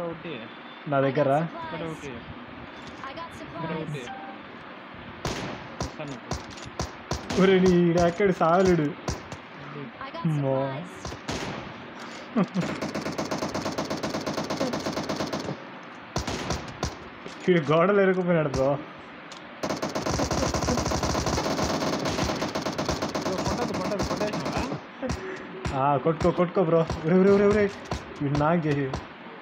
ఇక్కడ ఒకటి నా దగ్గర ఇక్కడ ఒకటి I got ఇక్కడ ఒకటి supplies. వస్తాను ఇప్పుడు. ఒరే నీ అక్కడ సాగలుడు I got Mo. supplies. వీడు గోడలు ఎరుకుపోయినాడు బ్రో ఇదిగో కొట్టద్దు కొట్టద్దు కొట్టేసినావా ఆ, కొట్టుకో కొట్టుకో బ్రో ఒరే ఒరే ఒరే ఒరే వీడు నాకు చేసి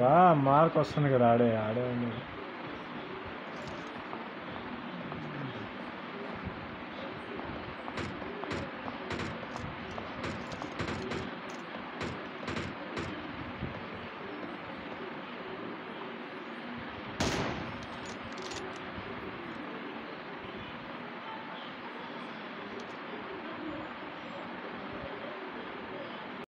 రా మార్క్ వస్తుంది కదా ఆడే ఆడే